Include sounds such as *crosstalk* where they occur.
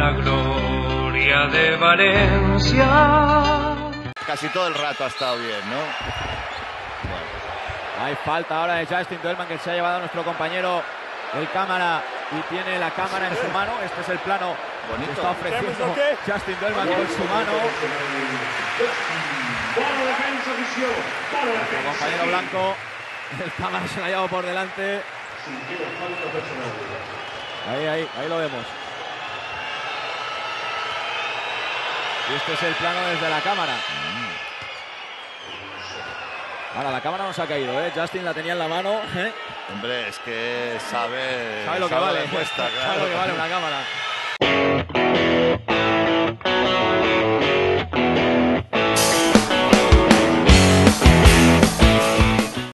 la gloria de Valencia. Casi todo el rato ha estado bien, ¿no? Hay falta ahora de Justin Dolman que se ha llevado a nuestro compañero el cámara y tiene la cámara en su mano. Este es el plano Bonito. que está ofreciendo Justin Dolman con su mano. Nuestro compañero blanco, el cámara se la ha llevado por delante. Ahí, ahí, ahí lo vemos. Y este es el plano desde la cámara. Ahora la cámara nos ha caído, ¿eh? Justin la tenía en la mano. ¿eh? Hombre, es que sabe, Sabe lo que sabe vale. de muestra, *laughs* Sabe claro. lo que vale una cámara.